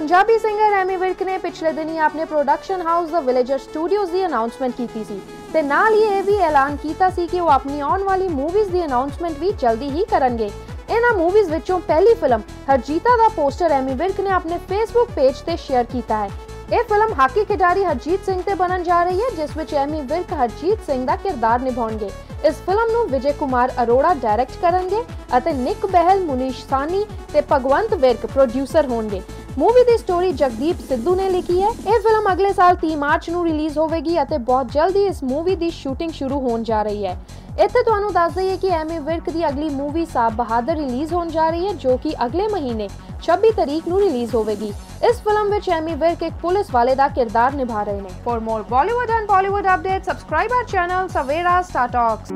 Punjabi singer Ammy Virk ਨੇ ਪਿਛਲੇ ਦਿਨੀ ਆਪਣੇ ਪ੍ਰੋਡਕਸ਼ਨ ਹਾਊਸ ਦਾ ਵਿਲੇਜਰ ਸਟੂਡੀਓਜ਼ ਦੀ ਅਨਾਉਂਸਮੈਂਟ ਕੀਤੀ ਸੀ ਤੇ ਨਾਲ ਹੀ ਇਹ ਵੀ ਐਲਾਨ ਕੀਤਾ ਸੀ ਕਿ ਉਹ ਆਪਣੀ ਆਉਣ ਵਾਲੀ ਮੂਵੀਜ਼ ਦੀ ਅਨਾਉਂਸਮੈਂਟ ਵੀ ਜਲਦੀ ਹੀ ਕਰਨਗੇ। ਇਹਨਾਂ ਮੂਵੀਜ਼ ਵਿੱਚੋਂ ਪਹਿਲੀ ਫਿਲਮ ਹਰਜੀਤਾ ਦਾ ਪੋਸਟਰ ਐਮੀ ਵਿਰਕ ਨੇ ਆਪਣੇ ਫੇਸਬੁੱਕ ਪੇਜ ਤੇ ਸ਼ੇਅਰ ਕੀਤਾ ਹੈ। ਇਹ ਫਿਲਮ ਹਾਕੀ ਖਿਡਾਰੀ ਹਰਜੀਤ ਸਿੰਘ ਤੇ ਬਣਨ ਜਾ ਰਹੀ ਹੈ, ਜਿਸ ਵਿੱਚ ਐਮੀ ਵਿਰਕ, ਹਰਜੀਤ ਸਿੰਘ ਦਾ ਕਿਰਦਾਰ ਨਿਭਾਉਣਗੇ। ਇਸ ਫਿਲਮ ਨੂੰ ਵਿਜੇ ਕੁਮਾਰ ਅਰੋੜਾ ਡਾਇਰੈਕਟ ਕਰਨਗੇ ਅਤੇ ਨਿਕ ਬਹਿਲ, ਮੁਨੀਸ਼ ਸਾਨੀ ਤੇ ਭਗਵੰਤ ਵਿਰਕ ਪ੍ਰੋਡਿਊਸਰ ਹੋਣਗੇ। ਮੂਵੀ ਦੀ ਸਟੋਰੀ ਜਗਦੀਪ ਸਿੱਧੂ ਨੇ ਲਿਖੀ ਹੈ। ਇਹ ਫਿਲਮ ਅਗਲੇ ਸਾਲ 30 ਮਾਰਚ ਨੂੰ ਰਿਲੀਜ਼ ਹੋਵੇਗੀ ਅਤੇ ਬਹੁਤ ਜਲਦੀ ਇਸ ਮੂਵੀ ਦੀ ਸ਼ੂਟਿੰਗ ਸ਼ੁਰੂ ਹੋਣ ਜਾ ਰਹੀ ਹੈ। ਇੱਥੇ ਤੁਹਾਨੂੰ ਦੱਸ ਦਈਏ ਕਿ ਐਮੀ ਵਿਰਕ ਦੀ ਅਗਲੀ ਮੂਵੀ ਸਾਬ ਬਹਾਦਰ ਰਿਲੀਜ਼ ਹੋਣ ਜਾ ਰਹੀ ਹੈ, ਜੋ ਕਿ ਅਗਲੇ ਮਹੀਨੇ 26 ਤਰੀਕ ਨੂੰ ਰਿਲੀਜ਼ ਹੋਵੇਗੀ। ਇਸ ਫਿਲਮ ਵਿੱਚ ਐਮੀ ਵਿਰਕ ਇੱਕ ਪੁਲਿਸ ਵਾਲੇ ਦਾ ਕਿਰਦਾਰ ਨਿਭਾ ਰਹੇ ਨੇ। For more Bollywood and Bollywood update subscribe our channel Savera star talks